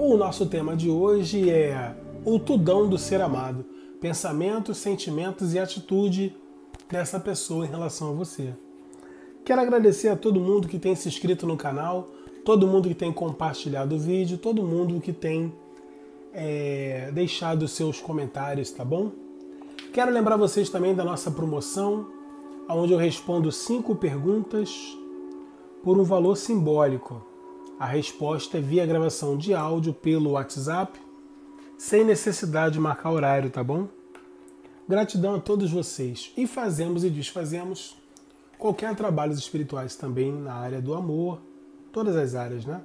O nosso tema de hoje é o tudão do ser amado, pensamentos, sentimentos e atitude dessa pessoa em relação a você. Quero agradecer a todo mundo que tem se inscrito no canal, todo mundo que tem compartilhado o vídeo, todo mundo que tem é, deixado seus comentários, tá bom? Quero lembrar vocês também da nossa promoção, onde eu respondo cinco perguntas por um valor simbólico. A resposta é via gravação de áudio pelo WhatsApp, sem necessidade de marcar horário, tá bom? Gratidão a todos vocês. E fazemos e desfazemos qualquer trabalhos espirituais também na área do amor, todas as áreas, né?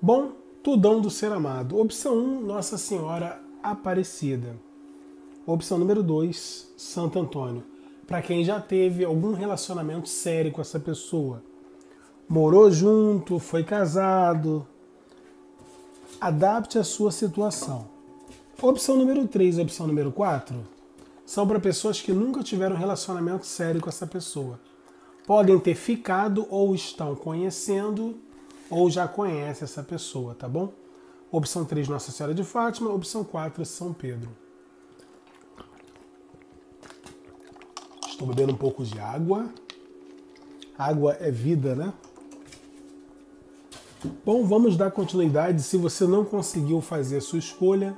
Bom, tudão do ser amado. Opção 1, Nossa Senhora Aparecida. Opção número 2, Santo Antônio. Para quem já teve algum relacionamento sério com essa pessoa, morou junto, foi casado, adapte a sua situação. Opção número 3 e opção número 4 são para pessoas que nunca tiveram um relacionamento sério com essa pessoa. Podem ter ficado ou estão conhecendo ou já conhecem essa pessoa, tá bom? Opção 3, Nossa Senhora de Fátima. Opção 4, São Pedro. Estou bebendo um pouco de água. Água é vida, né? Bom, vamos dar continuidade. Se você não conseguiu fazer a sua escolha,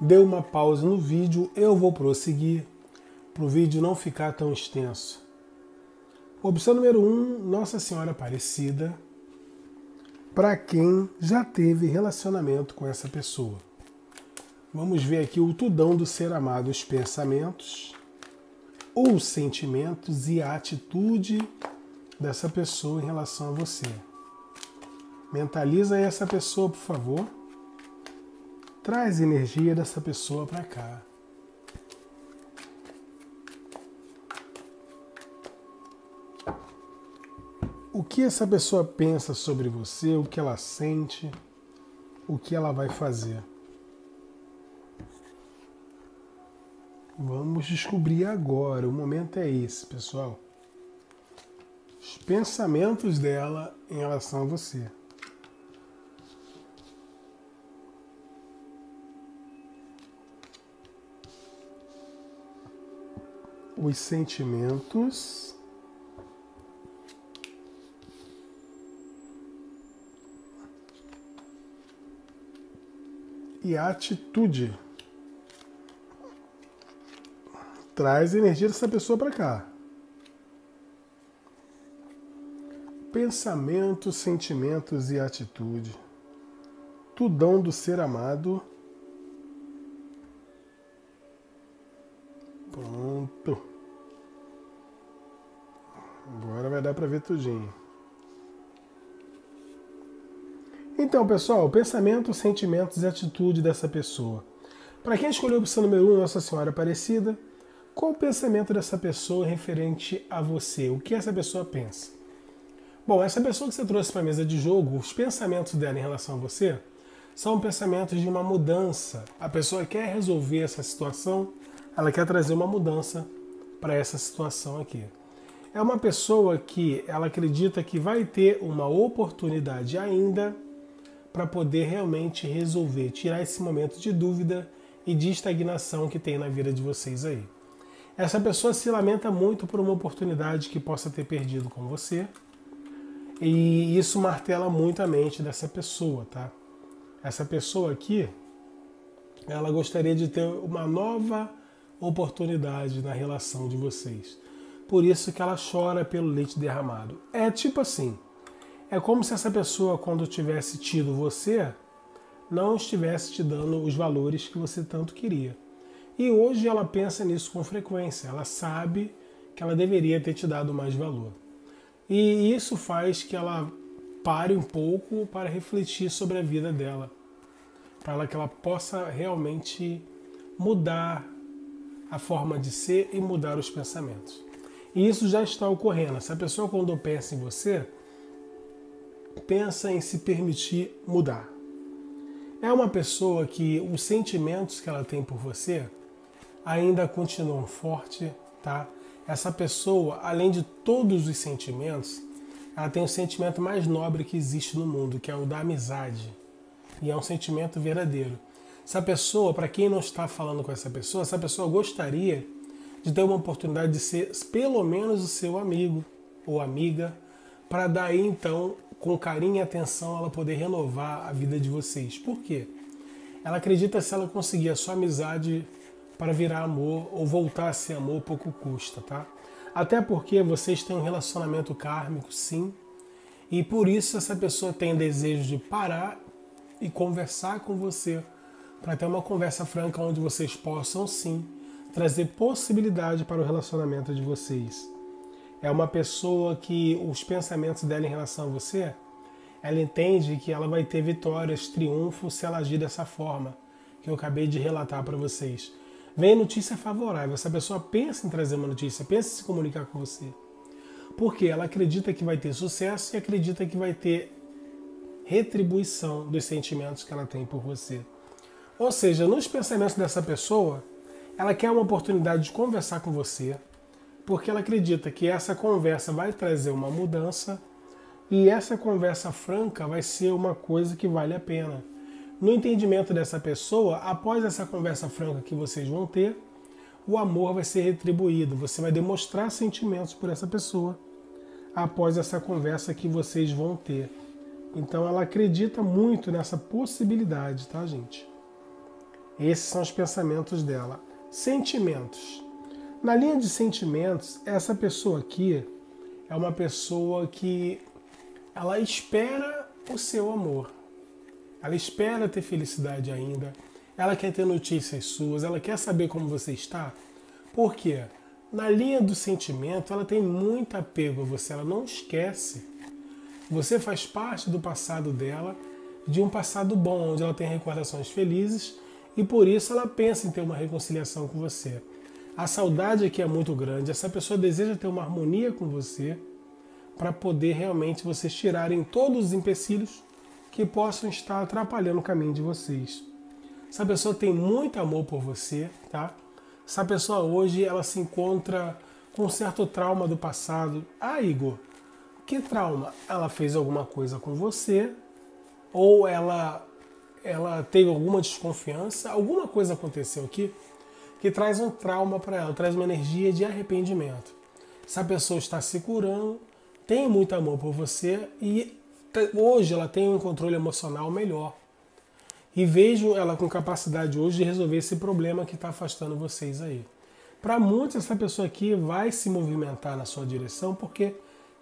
dê uma pausa no vídeo. Eu vou prosseguir para o vídeo não ficar tão extenso. Opção número 1, um, Nossa Senhora Aparecida. Para quem já teve relacionamento com essa pessoa. Vamos ver aqui o tudão do ser amado, os pensamentos os sentimentos e a atitude dessa pessoa em relação a você. Mentaliza essa pessoa, por favor. Traz energia dessa pessoa para cá. O que essa pessoa pensa sobre você, o que ela sente, o que ela vai fazer. Vamos descobrir agora. O momento é esse, pessoal. Os pensamentos dela em relação a você. Os sentimentos. E a atitude. Traz a energia dessa pessoa para cá. Pensamentos, sentimentos e atitude. Tudão do ser amado. Para ver tudinho. Então, pessoal, pensamentos, sentimentos e atitude dessa pessoa. Para quem escolheu a opção número 1, um, Nossa Senhora Aparecida, qual o pensamento dessa pessoa referente a você? O que essa pessoa pensa? Bom, essa pessoa que você trouxe para a mesa de jogo, os pensamentos dela em relação a você são pensamentos de uma mudança. A pessoa quer resolver essa situação, ela quer trazer uma mudança para essa situação aqui. É uma pessoa que ela acredita que vai ter uma oportunidade ainda para poder realmente resolver, tirar esse momento de dúvida e de estagnação que tem na vida de vocês aí. Essa pessoa se lamenta muito por uma oportunidade que possa ter perdido com você. E isso martela muito a mente dessa pessoa, tá? Essa pessoa aqui, ela gostaria de ter uma nova oportunidade na relação de vocês. Por isso que ela chora pelo leite derramado. É tipo assim, é como se essa pessoa, quando tivesse tido você, não estivesse te dando os valores que você tanto queria. E hoje ela pensa nisso com frequência. Ela sabe que ela deveria ter te dado mais valor. E isso faz que ela pare um pouco para refletir sobre a vida dela, para que ela possa realmente mudar a forma de ser e mudar os pensamentos. E isso já está ocorrendo. Essa pessoa, quando pensa em você, pensa em se permitir mudar. É uma pessoa que os sentimentos que ela tem por você ainda continuam fortes, tá? Essa pessoa, além de todos os sentimentos, ela tem o sentimento mais nobre que existe no mundo, que é o da amizade. E é um sentimento verdadeiro. Essa pessoa, para quem não está falando com essa pessoa, essa pessoa gostaria de ter uma oportunidade de ser pelo menos o seu amigo ou amiga, para daí então, com carinho e atenção, ela poder renovar a vida de vocês. Por quê? Ela acredita se ela conseguir a sua amizade para virar amor ou voltar a ser amor, pouco custa, tá? Até porque vocês têm um relacionamento kármico, sim, e por isso essa pessoa tem desejo de parar e conversar com você para ter uma conversa franca onde vocês possam sim trazer possibilidade para o relacionamento de vocês. É uma pessoa que os pensamentos dela em relação a você, ela entende que ela vai ter vitórias, triunfos se ela agir dessa forma que eu acabei de relatar para vocês. Vem notícia favorável, essa pessoa pensa em trazer uma notícia, pensa em se comunicar com você. Porque ela acredita que vai ter sucesso e acredita que vai ter retribuição dos sentimentos que ela tem por você. Ou seja, nos pensamentos dessa pessoa, ela quer uma oportunidade de conversar com você, porque ela acredita que essa conversa vai trazer uma mudança e essa conversa franca vai ser uma coisa que vale a pena. No entendimento dessa pessoa, após essa conversa franca que vocês vão ter, o amor vai ser retribuído. Você vai demonstrar sentimentos por essa pessoa após essa conversa que vocês vão ter. Então ela acredita muito nessa possibilidade, tá, gente? Esses são os pensamentos dela. Sentimentos. Na linha de sentimentos, essa pessoa aqui é uma pessoa que ela espera o seu amor. Ela espera ter felicidade ainda. Ela quer ter notícias suas, ela quer saber como você está. Por quê? Na linha do sentimento, ela tem muito apego a você, ela não esquece. Você faz parte do passado dela, de um passado bom, onde ela tem recordações felizes e por isso ela pensa em ter uma reconciliação com você. A saudade aqui é muito grande, essa pessoa deseja ter uma harmonia com você para poder realmente vocês tirarem todos os empecilhos que possam estar atrapalhando o caminho de vocês. Essa pessoa tem muito amor por você, tá? Essa pessoa hoje ela se encontra com um certo trauma do passado. Ah, Igor, que trauma? Ela fez alguma coisa com você ou ela ela teve alguma desconfiança, alguma coisa aconteceu aqui que traz um trauma para ela, traz uma energia de arrependimento. Essa pessoa está se curando, tem muito amor por você e hoje ela tem um controle emocional melhor. E vejo ela com capacidade hoje de resolver esse problema que está afastando vocês aí. Para muitos, essa pessoa aqui vai se movimentar na sua direção porque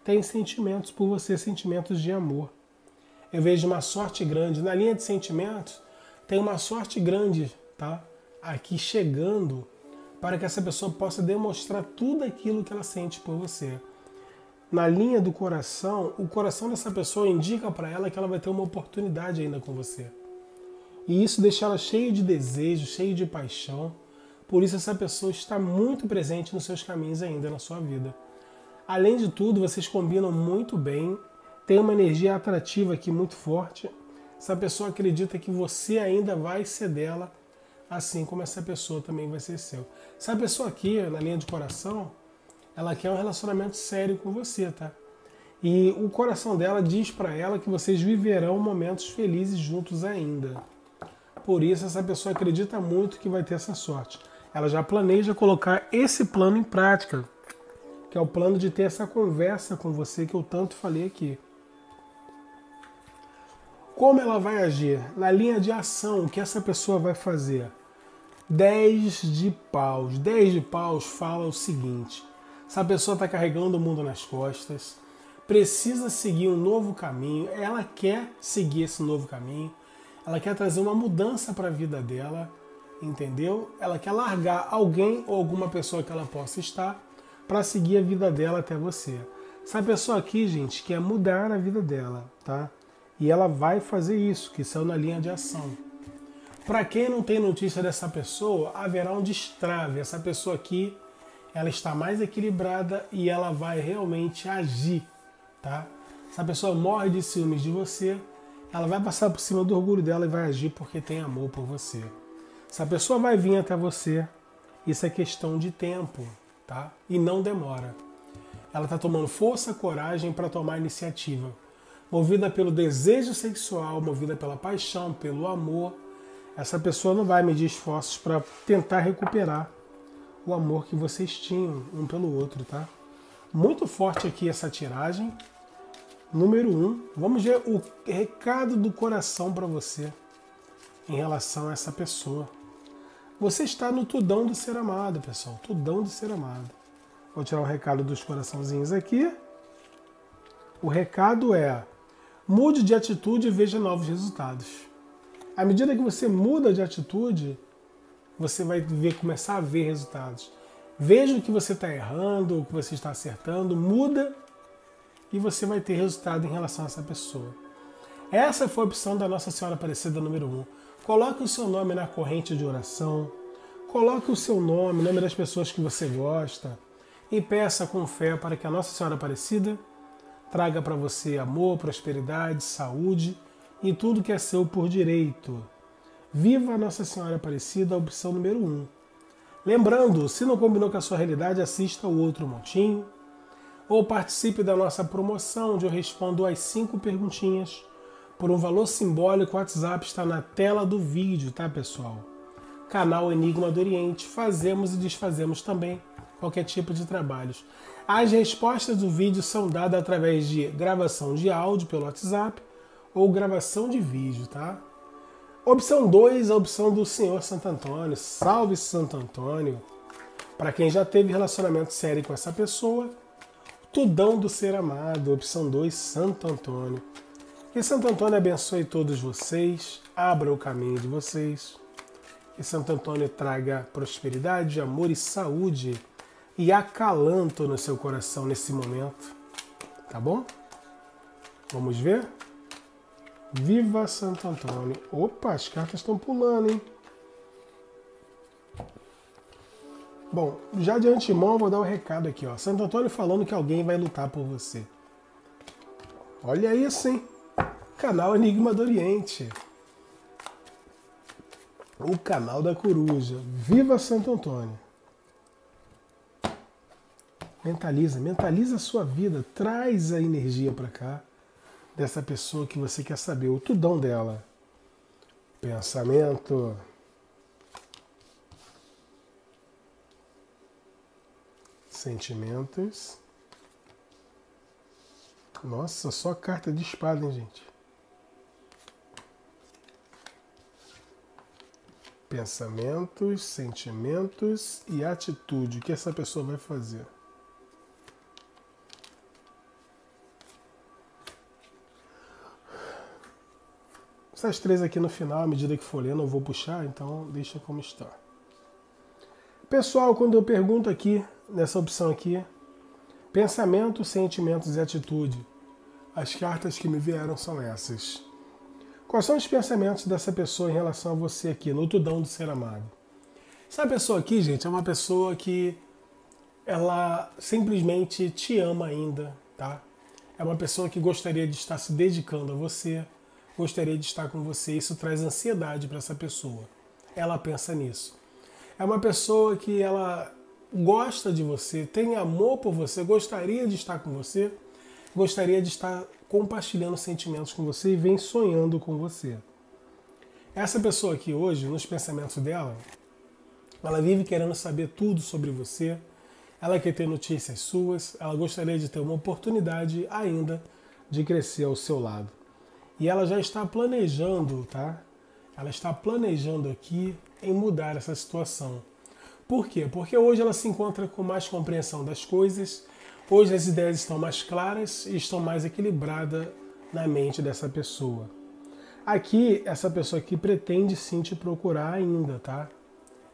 tem sentimentos por você, sentimentos de amor eu vejo uma sorte grande. Na linha de sentimentos, tem uma sorte grande, tá? Aqui chegando para que essa pessoa possa demonstrar tudo aquilo que ela sente por você. Na linha do coração, o coração dessa pessoa indica para ela que ela vai ter uma oportunidade ainda com você. E isso deixa ela cheia de desejo, cheia de paixão. Por isso essa pessoa está muito presente nos seus caminhos ainda na sua vida. Além de tudo, vocês combinam muito bem tem uma energia atrativa aqui muito forte. Essa pessoa acredita que você ainda vai ser dela, assim como essa pessoa também vai ser seu. Essa pessoa aqui, na linha de coração, ela quer um relacionamento sério com você, tá? E o coração dela diz para ela que vocês viverão momentos felizes juntos ainda. Por isso, essa pessoa acredita muito que vai ter essa sorte. Ela já planeja colocar esse plano em prática, que é o plano de ter essa conversa com você que eu tanto falei aqui. Como ela vai agir? Na linha de ação, que essa pessoa vai fazer? 10 de paus. 10 de paus fala o seguinte: essa pessoa está carregando o mundo nas costas, precisa seguir um novo caminho, ela quer seguir esse novo caminho, ela quer trazer uma mudança para a vida dela, entendeu? Ela quer largar alguém ou alguma pessoa que ela possa estar para seguir a vida dela até você. Essa pessoa aqui, gente, quer mudar a vida dela, tá? E ela vai fazer isso, que são na linha de ação. Para quem não tem notícia dessa pessoa, haverá um destrave. Essa pessoa aqui, ela está mais equilibrada e ela vai realmente agir, tá? Essa pessoa morre de ciúmes de você, ela vai passar por cima do orgulho dela e vai agir porque tem amor por você. Essa pessoa vai vir até você, isso é questão de tempo, tá? E não demora. Ela está tomando força, coragem para tomar iniciativa movida pelo desejo sexual, movida pela paixão, pelo amor, essa pessoa não vai medir esforços para tentar recuperar o amor que vocês tinham um pelo outro, tá? Muito forte aqui essa tiragem. Número um, vamos ver o recado do coração para você em relação a essa pessoa. Você está no tudão do ser amado, pessoal. Tudão do ser amado. Vou tirar o um recado dos coraçãozinhos aqui. O recado é: mude de atitude e veja novos resultados. À medida que você muda de atitude, você vai ver, começar a ver resultados. Veja o que você está errando, o que você está acertando, muda e você vai ter resultado em relação a essa pessoa. Essa foi a opção da Nossa Senhora Aparecida número 1. Um. Coloque o seu nome na corrente de oração, coloque o seu nome, o nome das pessoas que você gosta e peça com fé para que a Nossa Senhora Aparecida traga para você amor, prosperidade, saúde e tudo que é seu por direito. Viva Nossa Senhora Aparecida, opção número 1. Um. Lembrando, se não combinou com a sua realidade, assista o outro montinho ou participe da nossa promoção, onde eu respondo as cinco perguntinhas por um valor simbólico. O WhatsApp está na tela do vídeo, tá, pessoal? Canal Enigma do Oriente. Fazemos e desfazemos também qualquer tipo de trabalhos. As respostas do vídeo são dadas através de gravação de áudio pelo WhatsApp ou gravação de vídeo, tá? Opção 2, a opção do Senhor Santo Antônio. Salve Santo Antônio! Para quem já teve relacionamento sério com essa pessoa, Tudão do Ser Amado, opção 2, Santo Antônio. Que Santo Antônio abençoe todos vocês, abra o caminho de vocês. Que Santo Antônio traga prosperidade, amor e saúde e acalanto no seu coração nesse momento. Tá bom? Vamos ver? Viva Santo Antônio. Opa, as cartas estão pulando, hein? Bom, já de antemão vou dar o um recado aqui, ó. Santo Antônio falando que alguém vai lutar por você. Olha isso, hein? Canal Enigma do Oriente. O canal da coruja. Viva Santo Antônio. Mentaliza, mentaliza a sua vida, traz a energia para cá dessa pessoa que você quer saber, o tudão dela. Pensamento, Sentimentos. Nossa, só carta de espada, hein, gente? Pensamentos, sentimentos e atitude. O que essa pessoa vai fazer? Essas três aqui no final, à medida que for lendo, eu vou puxar, então deixa como está. Pessoal, quando eu pergunto aqui nessa opção aqui, pensamento, sentimentos e atitude. As cartas que me vieram são essas. Quais são os pensamentos dessa pessoa em relação a você aqui, no tudão do ser amado? Essa pessoa aqui, gente, é uma pessoa que ela simplesmente te ama ainda, tá? É uma pessoa que gostaria de estar se dedicando a você, gostaria de estar com você. Isso traz ansiedade para essa pessoa. Ela pensa nisso. É uma pessoa que ela gosta de você, tem amor por você, gostaria de estar com você, gostaria de estar compartilhando sentimentos com você e vem sonhando com você. Essa pessoa aqui hoje, nos pensamentos dela, ela vive querendo saber tudo sobre você, ela quer ter notícias suas, ela gostaria de ter uma oportunidade ainda de crescer ao seu lado. E ela já está planejando, tá? Ela está planejando aqui em mudar essa situação por quê? Porque hoje ela se encontra com mais compreensão das coisas, hoje as ideias estão mais claras e estão mais equilibradas na mente dessa pessoa. Aqui, essa pessoa aqui pretende sim te procurar ainda, tá?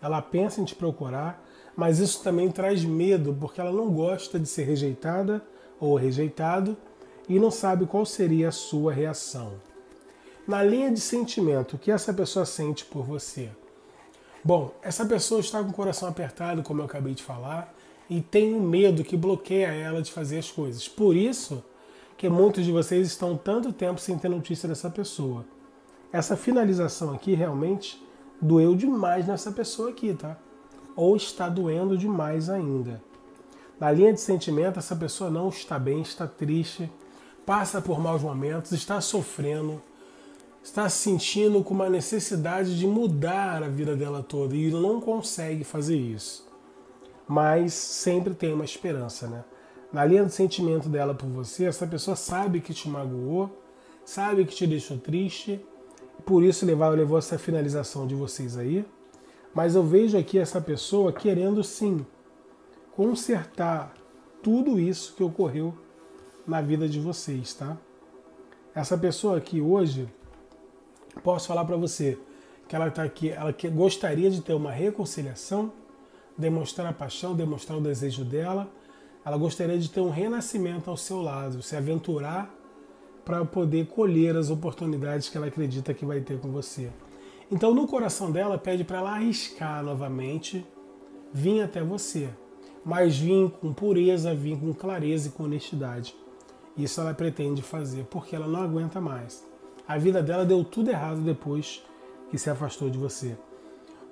Ela pensa em te procurar, mas isso também traz medo, porque ela não gosta de ser rejeitada ou rejeitado e não sabe qual seria a sua reação. Na linha de sentimento, o que essa pessoa sente por você? Bom, essa pessoa está com o coração apertado, como eu acabei de falar, e tem um medo que bloqueia ela de fazer as coisas. Por isso que muitos de vocês estão tanto tempo sem ter notícia dessa pessoa. Essa finalização aqui realmente doeu demais nessa pessoa aqui, tá? Ou está doendo demais ainda. Na linha de sentimento, essa pessoa não está bem, está triste, passa por maus momentos, está sofrendo, está se sentindo com uma necessidade de mudar a vida dela toda e não consegue fazer isso. Mas sempre tem uma esperança, né? Na linha do sentimento dela por você, essa pessoa sabe que te magoou, sabe que te deixou triste, por isso levou, levou essa finalização de vocês aí. Mas eu vejo aqui essa pessoa querendo sim consertar tudo isso que ocorreu na vida de vocês, tá? Essa pessoa aqui hoje, posso falar para você que ela está aqui, ela que gostaria de ter uma reconciliação, demonstrar a paixão, demonstrar o desejo dela. Ela gostaria de ter um renascimento ao seu lado, se aventurar para poder colher as oportunidades que ela acredita que vai ter com você. Então, no coração dela, pede para ela arriscar novamente, vir até você, mas vir com pureza, vir com clareza e com honestidade. Isso ela pretende fazer, porque ela não aguenta mais. A vida dela deu tudo errado depois que se afastou de você.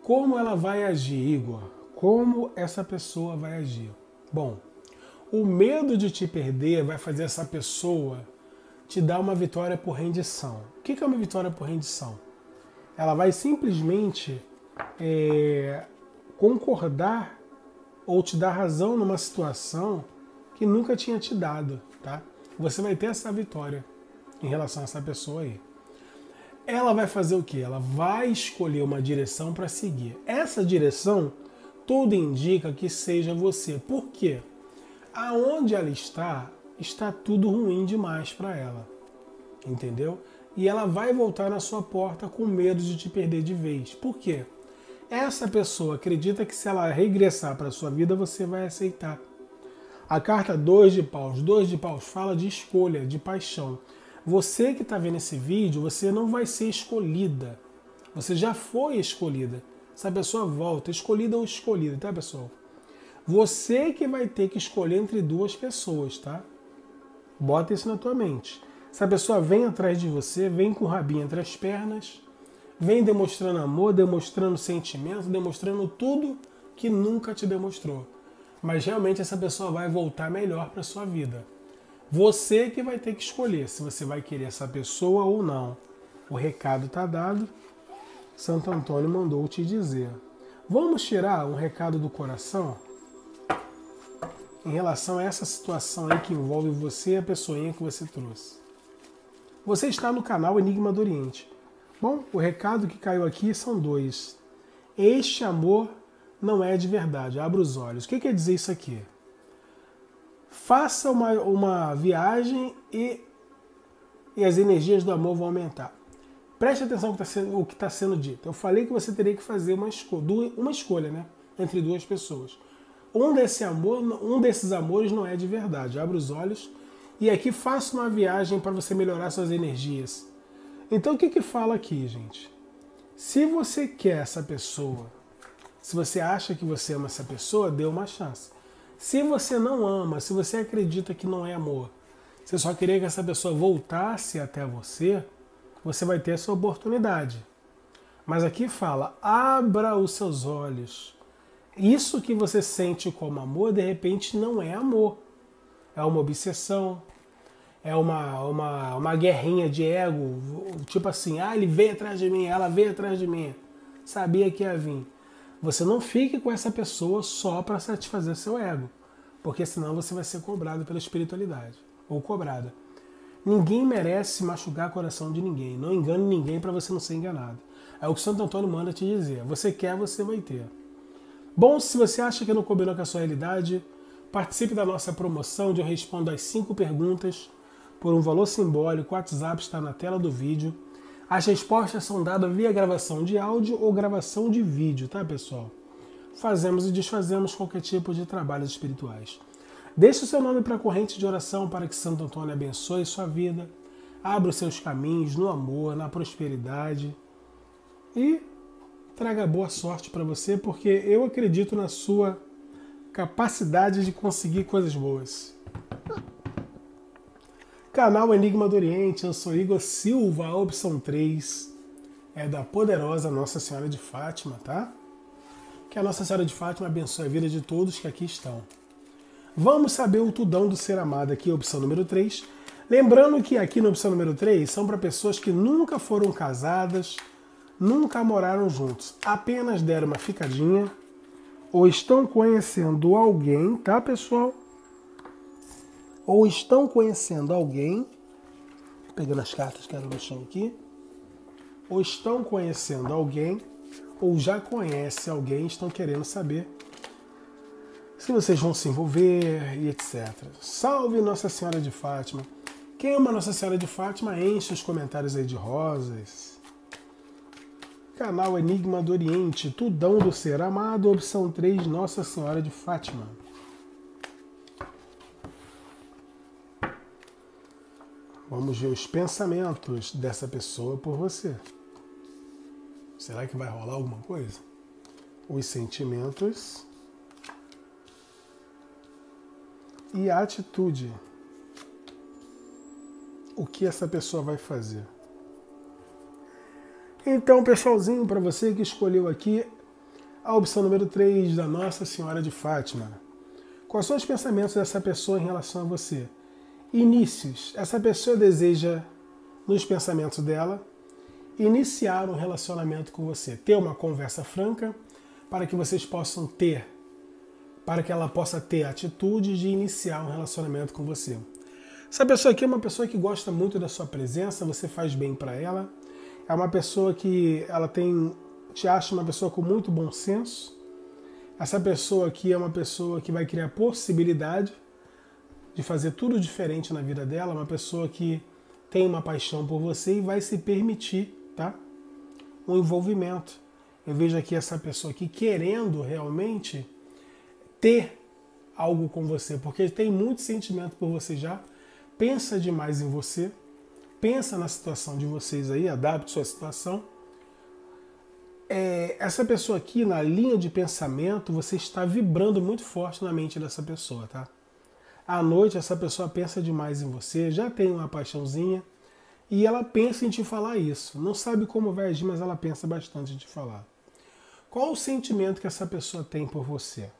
Como ela vai agir, Igor? Como essa pessoa vai agir? Bom, o medo de te perder vai fazer essa pessoa te dar uma vitória por rendição. O que é uma vitória por rendição? Ela vai simplesmente é, concordar ou te dar razão numa situação que nunca tinha te dado, tá? Você vai ter essa vitória em relação a essa pessoa aí. Ela vai fazer o que? Ela vai escolher uma direção para seguir. Essa direção, tudo indica que seja você. Por quê? Aonde ela está, está tudo ruim demais para ela. Entendeu? e ela vai voltar na sua porta com medo de te perder de vez. Por quê? Essa pessoa acredita que se ela regressar para sua vida, você vai aceitar. A carta 2 de paus, 2 de paus fala de escolha, de paixão. Você que está vendo esse vídeo, você não vai ser escolhida. Você já foi escolhida. Essa pessoa volta, escolhida ou escolhida, tá, pessoal? Você que vai ter que escolher entre duas pessoas, tá? Bota isso na tua mente. Essa pessoa vem atrás de você, vem com o rabinho entre as pernas, vem demonstrando amor, demonstrando sentimento, demonstrando tudo que nunca te demonstrou. Mas realmente essa pessoa vai voltar melhor para sua vida. Você que vai ter que escolher se você vai querer essa pessoa ou não. O recado está dado. Santo Antônio mandou te dizer. Vamos tirar um recado do coração em relação a essa situação aí que envolve você e a pessoinha que você trouxe. Você está no canal Enigma do Oriente. Bom, o recado que caiu aqui são dois. Este amor não é de verdade. Abra os olhos. O que quer dizer isso aqui? Faça uma, uma viagem e, e as energias do amor vão aumentar. Preste atenção no que está tá sendo dito. Eu falei que você teria que fazer uma, escolha, uma escolha né, entre duas pessoas. Um, desse amor, um desses amores não é de verdade. Abra os olhos e aqui faça uma viagem para você melhorar suas energias. Então o que que fala aqui, gente? Se você quer essa pessoa, se você acha que você ama essa pessoa, dê uma chance. Se você não ama, se você acredita que não é amor, você só queria que essa pessoa voltasse até você, você vai ter essa oportunidade. Mas aqui fala: abra os seus olhos. Isso que você sente como amor, de repente, não é amor é uma obsessão, é uma, uma, uma guerrinha de ego, tipo assim, ah, ele veio atrás de mim, ela veio atrás de mim, sabia que ia vir. Você não fique com essa pessoa só para satisfazer seu ego, porque senão você vai ser cobrado pela espiritualidade, ou cobrada. Ninguém merece machucar o coração de ninguém, não engane ninguém para você não ser enganado. É o que Santo Antônio manda te dizer, você quer, você vai ter. Bom, se você acha que não combinou com a sua realidade, Participe da nossa promoção de eu respondo as 5 perguntas por um valor simbólico. O WhatsApp está na tela do vídeo. As respostas são dadas via gravação de áudio ou gravação de vídeo, tá, pessoal? Fazemos e desfazemos qualquer tipo de trabalhos espirituais. Deixe o seu nome para a corrente de oração para que Santo Antônio abençoe sua vida, abra os seus caminhos no amor, na prosperidade e traga boa sorte para você, porque eu acredito na sua capacidade de conseguir coisas boas. Canal Enigma do Oriente, eu sou Igor Silva, a opção 3 é da poderosa Nossa Senhora de Fátima, tá? Que a Nossa Senhora de Fátima abençoe a vida de todos que aqui estão. Vamos saber o tudão do ser amado aqui, opção número 3. Lembrando que aqui na opção número 3 são para pessoas que nunca foram casadas, nunca moraram juntos, apenas deram uma ficadinha ou estão conhecendo alguém, tá pessoal? Ou estão conhecendo alguém, pegando as cartas que eram no chão aqui, ou estão conhecendo alguém, ou já conhece alguém, estão querendo saber se vocês vão se envolver e etc. Salve Nossa Senhora de Fátima! Quem ama Nossa Senhora de Fátima, enche os comentários aí de rosas. Canal Enigma do Oriente, Tudão do Ser Amado, opção 3, Nossa Senhora de Fátima. Vamos ver os pensamentos dessa pessoa por você. Será que vai rolar alguma coisa? Os sentimentos e a atitude o que essa pessoa vai fazer. Então, pessoalzinho, para você que escolheu aqui a opção número 3 da Nossa Senhora de Fátima. Quais são os pensamentos dessa pessoa em relação a você? Inícios. Essa pessoa deseja, nos pensamentos dela, iniciar um relacionamento com você, ter uma conversa franca para que vocês possam ter, para que ela possa ter a atitude de iniciar um relacionamento com você. Essa pessoa aqui é uma pessoa que gosta muito da sua presença, você faz bem para ela. É uma pessoa que ela tem te acha uma pessoa com muito bom senso. Essa pessoa aqui é uma pessoa que vai criar possibilidade de fazer tudo diferente na vida dela, uma pessoa que tem uma paixão por você e vai se permitir, tá? Um envolvimento. Eu vejo aqui essa pessoa aqui querendo realmente ter algo com você, porque tem muito sentimento por você já, pensa demais em você, pensa na situação de vocês aí, adapte sua situação. É, essa pessoa aqui, na linha de pensamento, você está vibrando muito forte na mente dessa pessoa, tá? À noite, essa pessoa pensa demais em você, já tem uma paixãozinha, e ela pensa em te falar isso. Não sabe como vai agir, mas ela pensa bastante em te falar. Qual o sentimento que essa pessoa tem por você?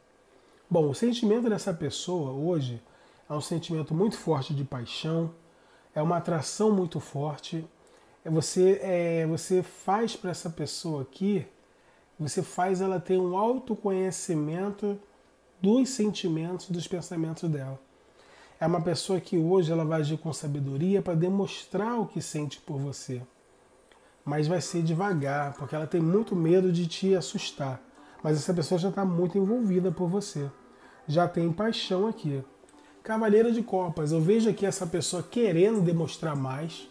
Bom, o sentimento dessa pessoa hoje é um sentimento muito forte de paixão, é uma atração muito forte. É você, é, você faz para essa pessoa aqui, você faz ela ter um autoconhecimento dos sentimentos, dos pensamentos dela. É uma pessoa que hoje ela vai agir com sabedoria para demonstrar o que sente por você. Mas vai ser devagar, porque ela tem muito medo de te assustar. Mas essa pessoa já está muito envolvida por você. Já tem paixão aqui. Cavaleiro de Copas, eu vejo aqui essa pessoa querendo demonstrar mais,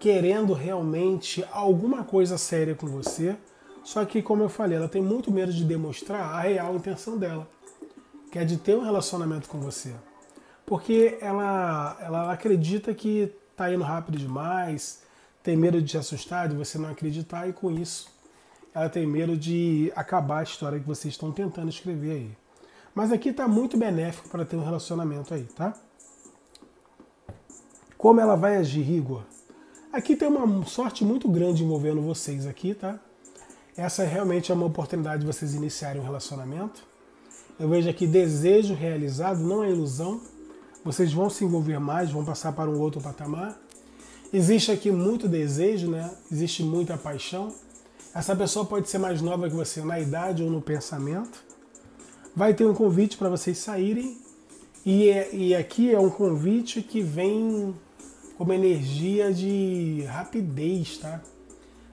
querendo realmente alguma coisa séria com você, só que, como eu falei, ela tem muito medo de demonstrar a real intenção dela, que é de ter um relacionamento com você. Porque ela, ela acredita que está indo rápido demais, tem medo de te assustar, de você não acreditar, e com isso ela tem medo de acabar a história que vocês estão tentando escrever aí. Mas aqui está muito benéfico para ter um relacionamento aí, tá? Como ela vai agir, Igor? Aqui tem uma sorte muito grande envolvendo vocês aqui, tá? Essa realmente é uma oportunidade de vocês iniciarem um relacionamento. Eu vejo aqui desejo realizado, não é ilusão. Vocês vão se envolver mais, vão passar para um outro patamar. Existe aqui muito desejo, né? Existe muita paixão. Essa pessoa pode ser mais nova que você na idade ou no pensamento vai ter um convite para vocês saírem. E, é, e aqui é um convite que vem como energia de rapidez, tá?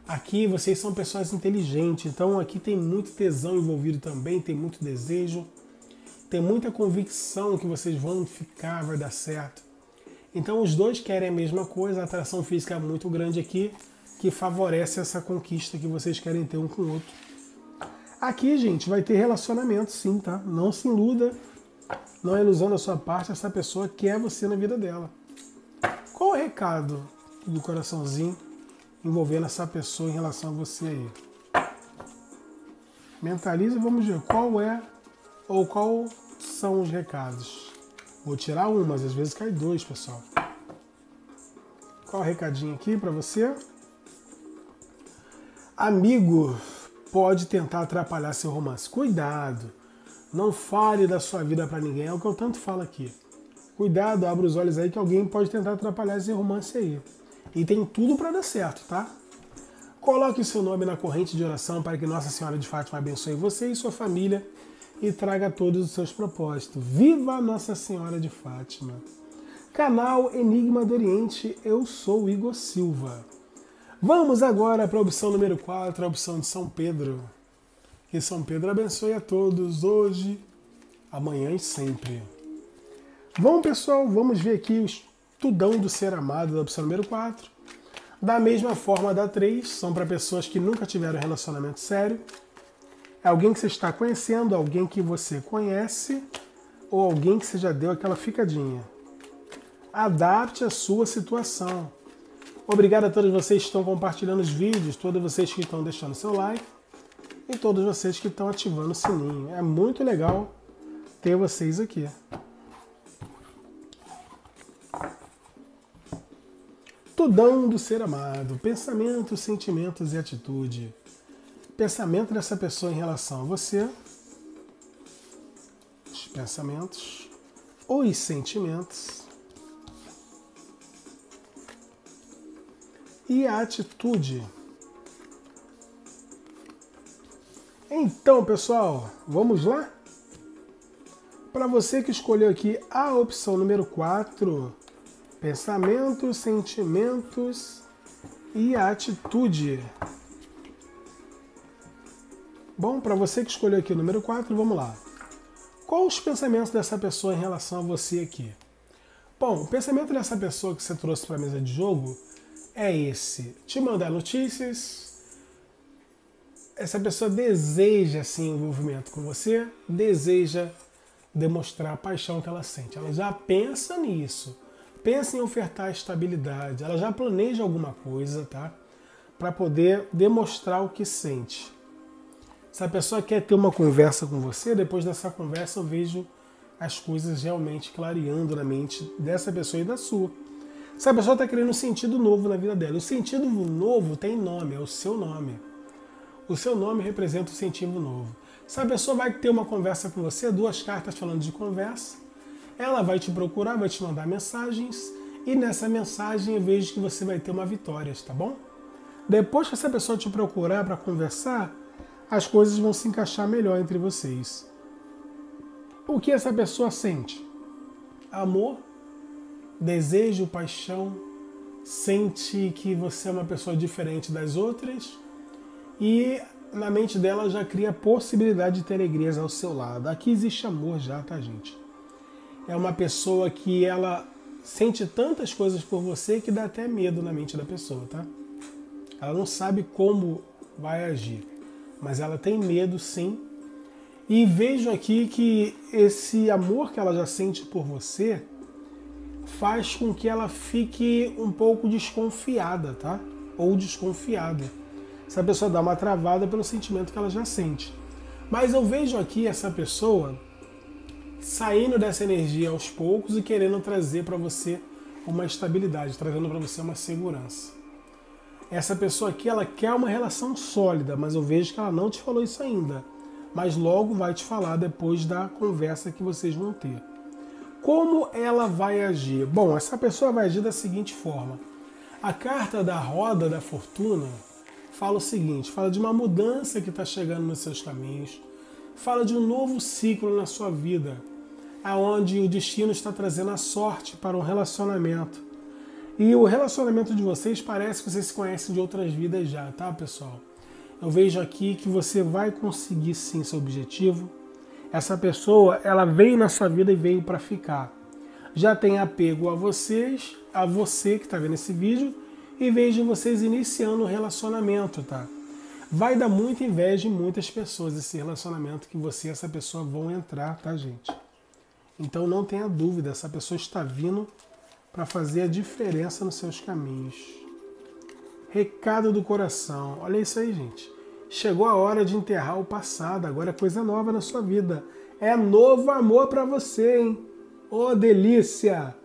Aqui vocês são pessoas inteligentes, então aqui tem muito tesão envolvido também, tem muito desejo, tem muita convicção que vocês vão ficar, vai dar certo. Então os dois querem a mesma coisa, a atração física é muito grande aqui, que favorece essa conquista que vocês querem ter um com o outro. Aqui, gente, vai ter relacionamento sim, tá? Não se iluda. Não é ilusão da sua parte, essa pessoa quer você na vida dela. Qual o recado do coraçãozinho envolvendo essa pessoa em relação a você aí? Mentaliza e vamos ver qual é ou qual são os recados. Vou tirar um, mas às vezes cai dois, pessoal. Qual o recadinho aqui para você? Amigo, pode tentar atrapalhar seu romance. Cuidado, não fale da sua vida para ninguém, é o que eu tanto falo aqui. Cuidado, abra os olhos aí que alguém pode tentar atrapalhar esse romance aí. E tem tudo para dar certo, tá? Coloque seu nome na corrente de oração para que Nossa Senhora de Fátima abençoe você e sua família e traga todos os seus propósitos. Viva Nossa Senhora de Fátima! Canal Enigma do Oriente, eu sou Igor Silva. Vamos agora para a opção número 4, a opção de São Pedro. Que São Pedro abençoe a todos hoje, amanhã e sempre. Bom, pessoal, vamos ver aqui o estudão do ser amado da opção número 4. Da mesma forma da 3, são para pessoas que nunca tiveram relacionamento sério. É alguém que você está conhecendo, alguém que você conhece ou alguém que você já deu aquela ficadinha. Adapte a sua situação. Obrigado a todos vocês que estão compartilhando os vídeos, todos vocês que estão deixando seu like e todos vocês que estão ativando o sininho. É muito legal ter vocês aqui. Tudão do ser amado, pensamentos, sentimentos e atitude. Pensamento dessa pessoa em relação a você, os pensamentos, os sentimentos e a atitude. Então, pessoal, vamos lá? Para você que escolheu aqui a opção número 4, pensamentos, sentimentos e atitude. Bom, para você que escolheu aqui o número 4, vamos lá. Quais os pensamentos dessa pessoa em relação a você aqui? Bom, o pensamento dessa pessoa que você trouxe para a mesa de jogo é esse: te mandar notícias. Essa pessoa deseja sim envolvimento com você, deseja demonstrar a paixão que ela sente. Ela já pensa nisso pensa em ofertar estabilidade, ela já planeja alguma coisa, tá? Para poder demonstrar o que sente. Se a pessoa quer ter uma conversa com você, depois dessa conversa eu vejo as coisas realmente clareando na mente dessa pessoa e da sua. Se a pessoa está querendo um sentido novo na vida dela, o sentido novo tem nome, é o seu nome. O seu nome representa o sentido novo. Se a pessoa vai ter uma conversa com você, duas cartas falando de conversa, ela vai te procurar, vai te mandar mensagens e nessa mensagem eu vejo que você vai ter uma vitória, tá bom? Depois que essa pessoa te procurar para conversar, as coisas vão se encaixar melhor entre vocês. O que essa pessoa sente? Amor, desejo, paixão, sente que você é uma pessoa diferente das outras e na mente dela já cria a possibilidade de ter alegrias ao seu lado. Aqui existe amor já, tá, gente? é uma pessoa que ela sente tantas coisas por você que dá até medo na mente da pessoa, tá? Ela não sabe como vai agir, mas ela tem medo sim. E vejo aqui que esse amor que ela já sente por você faz com que ela fique um pouco desconfiada, tá? Ou desconfiada. Essa pessoa dá uma travada pelo sentimento que ela já sente. Mas eu vejo aqui essa pessoa saindo dessa energia aos poucos e querendo trazer para você uma estabilidade, trazendo para você uma segurança. Essa pessoa aqui, ela quer uma relação sólida, mas eu vejo que ela não te falou isso ainda. Mas logo vai te falar depois da conversa que vocês vão ter. Como ela vai agir? Bom, essa pessoa vai agir da seguinte forma. A carta da roda da fortuna fala o seguinte: fala de uma mudança que está chegando nos seus caminhos, fala de um novo ciclo na sua vida, aonde o destino está trazendo a sorte para um relacionamento. E o relacionamento de vocês parece que vocês se conhecem de outras vidas já, tá, pessoal? Eu vejo aqui que você vai conseguir sim seu objetivo. Essa pessoa, ela veio na sua vida e veio para ficar. Já tem apego a vocês, a você que está vendo esse vídeo, e vejo vocês iniciando um relacionamento, tá? Vai dar muita inveja em muitas pessoas esse relacionamento que você e essa pessoa vão entrar, tá, gente? Então não tenha dúvida, essa pessoa está vindo para fazer a diferença nos seus caminhos. Recado do coração. Olha isso aí, gente. Chegou a hora de enterrar o passado, agora é coisa nova na sua vida. É novo amor para você, hein? Ô oh, delícia!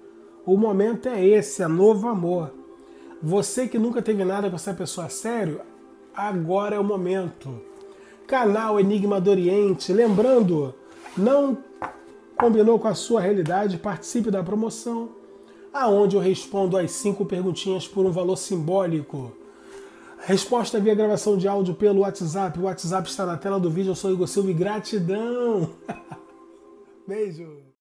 O momento é esse, é novo amor. Você que nunca teve nada com essa pessoa sério, agora é o momento. Canal Enigma do Oriente, lembrando, não Combinou com a sua realidade? Participe da promoção, aonde eu respondo as cinco perguntinhas por um valor simbólico. Resposta via gravação de áudio pelo WhatsApp. O WhatsApp está na tela do vídeo. Eu sou Igor Silva e gratidão. Beijo.